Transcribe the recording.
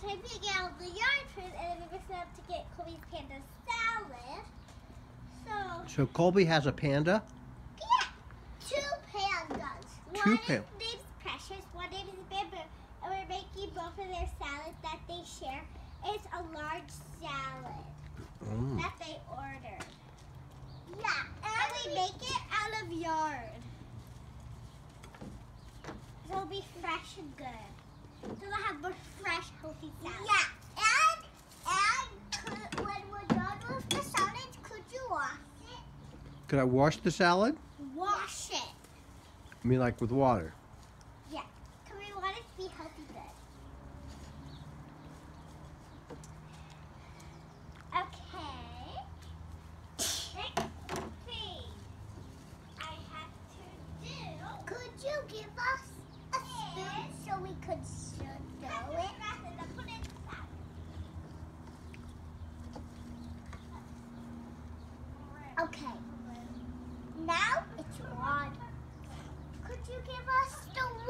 sometimes we get all the yard and then we mix it up to get Colby's panda salad. So, So Colby has a panda. yeah, two pandas. Two one pan- name's Precious, one name is Bamboo. And we're making both of their salads that they share. It's a large salad Mm. that they ordered. Yeah, and we make it out of yard. So it'll be fresh and good. So they'll have more fresh, healthy salad. Yeah, and and could, when we're done with the salad, could you wash it? Could I wash the salad? Wash it. I mean, like with water. Yeah. Because we want it to be healthy good. Okay. Next thing I have to do Could you give us a spoon so we could should Cut it? grass you give us the